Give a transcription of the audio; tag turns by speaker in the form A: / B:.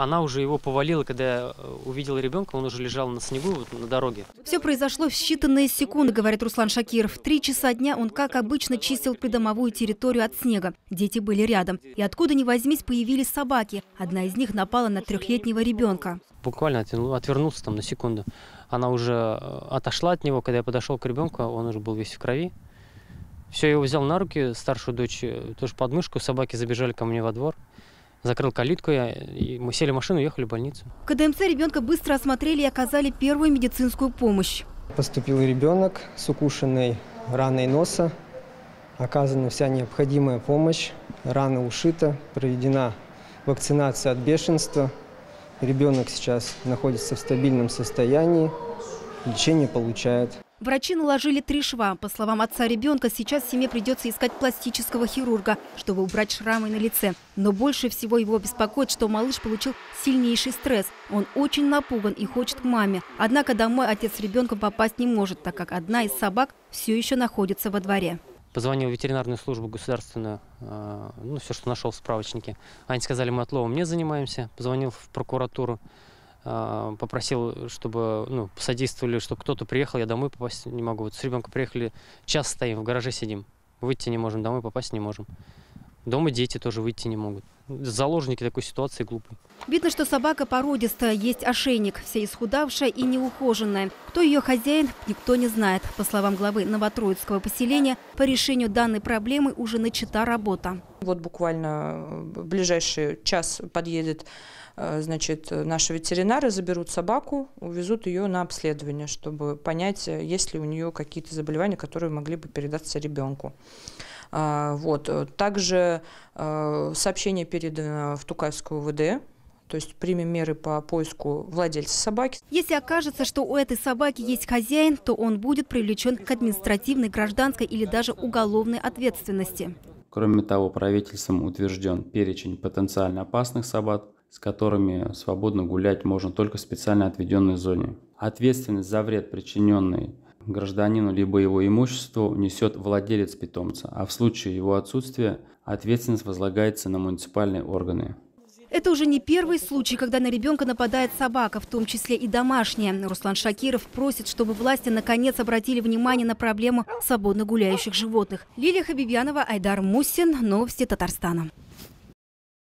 A: Она уже его повалила, когда э, увидела ребенка, он уже лежал на снегу вот, на дороге.
B: Все произошло в считанные секунды, говорит Руслан Шакиров. В три часа дня он, как обычно, чистил придомовую территорию от снега. Дети были рядом. И откуда ни возьмись, появились собаки. Одна из них напала на трехлетнего ребенка.
A: Буквально отверну- отвернулся там на секунду. Она уже э, отошла от него, когда я подошел к ребенку, он уже был весь в крови. Все, я его взял на руки, старшую дочь э, тоже под мышку, собаки забежали ко мне во двор. Закрыл калитку я, и мы сели в машину и ехали в больницу.
B: В КДМЦ ребенка быстро осмотрели и оказали первую медицинскую помощь.
C: Поступил ребенок с укушенной раной носа. Оказана вся необходимая помощь. Рана ушита, проведена вакцинация от бешенства. Ребенок сейчас находится в стабильном состоянии, лечение получает.
B: Врачи наложили три шва. По словам отца ребенка, сейчас семье придется искать пластического хирурга, чтобы убрать шрамы на лице. Но больше всего его беспокоит, что малыш получил сильнейший стресс. Он очень напуган и хочет к маме. Однако домой отец с ребенком попасть не может, так как одна из собак все еще находится во дворе.
A: Позвонил в ветеринарную службу государственную, э, ну, все, что нашел в справочнике. Они сказали, мы отловом не занимаемся. Позвонил в прокуратуру, попросил, чтобы ну, посодействовали, чтобы кто-то приехал, я домой попасть не могу. Вот с ребенком приехали, час стоим, в гараже сидим. Выйти не можем, домой попасть не можем. Дома дети тоже выйти не могут. Заложники такой ситуации глупой.
B: Видно, что собака породистая, есть ошейник, вся исхудавшая и неухоженная. Кто ее хозяин, никто не знает. По словам главы Новотроицкого поселения, по решению данной проблемы уже начата работа.
D: Вот буквально в ближайший час подъедет э, значит, наши ветеринары, заберут собаку, увезут ее на обследование, чтобы понять, э, есть ли у нее какие-то заболевания, которые могли бы передаться ребенку. А, Вот. э, Также э, сообщение передано в Тукаевскую ВД, то есть примем меры по поиску владельца собаки.
B: Если окажется, что у этой собаки есть хозяин, то он будет привлечен к административной, гражданской или даже уголовной ответственности.
E: Кроме того, правительством утвержден перечень потенциально опасных собак, с которыми свободно гулять можно только в специально отведенной зоне. Ответственность за вред, причиненный гражданину либо его имуществу, несет владелец питомца, а в случае его отсутствия ответственность возлагается на муниципальные органы.
B: Это уже не первый случай, когда на ребенка нападает собака, в том числе и домашняя. Руслан Шакиров просит, чтобы власти наконец обратили внимание на проблему свободно гуляющих животных. Лилия Хабибьянова, Айдар Мусин. Новости Татарстана.